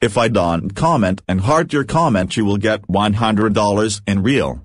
If I don't comment and heart your comment you will get $100 in real.